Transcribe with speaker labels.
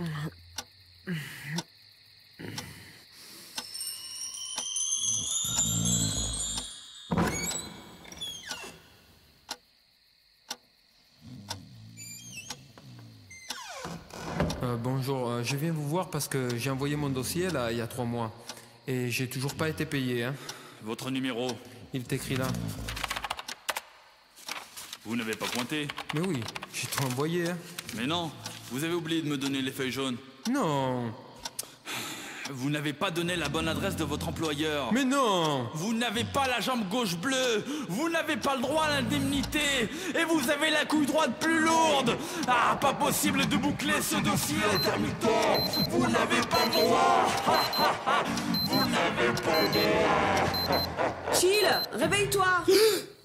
Speaker 1: Euh, bonjour, euh, je viens vous voir parce que j'ai envoyé mon dossier là il y a trois mois et j'ai toujours pas été payé. Hein.
Speaker 2: Votre numéro
Speaker 1: Il t'écrit là.
Speaker 2: Vous n'avez pas pointé
Speaker 1: Mais oui, j'ai tout envoyé. Hein.
Speaker 2: Mais non, vous avez oublié de me donner les feuilles jaunes.
Speaker 1: Non.
Speaker 2: Vous n'avez pas donné la bonne adresse de votre employeur.
Speaker 1: Mais non.
Speaker 2: Vous n'avez pas la jambe gauche bleue. Vous n'avez pas le droit à l'indemnité. Et vous avez la couille droite plus lourde. Ah, pas possible de boucler ce dossier intermittent. Vous n'avez pas le droit.
Speaker 3: Chill, réveille-toi